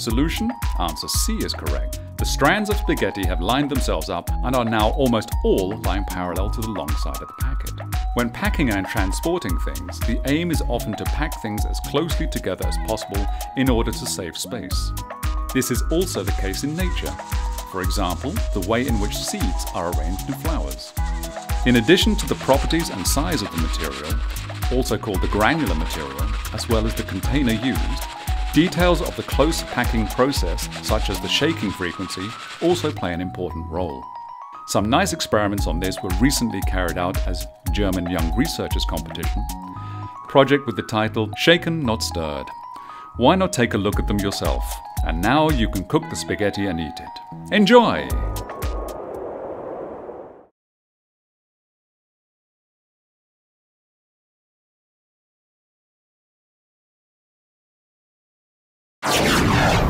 solution? Answer C is correct. The strands of spaghetti have lined themselves up and are now almost all lying parallel to the long side of the packet. When packing and transporting things, the aim is often to pack things as closely together as possible in order to save space. This is also the case in nature. For example, the way in which seeds are arranged in flowers. In addition to the properties and size of the material, also called the granular material, as well as the container used, details of the close packing process, such as the shaking frequency, also play an important role. Some nice experiments on this were recently carried out as German Young Researchers Competition, project with the title Shaken Not Stirred. Why not take a look at them yourself? And now you can cook the spaghetti and eat it. Enjoy! Yeah.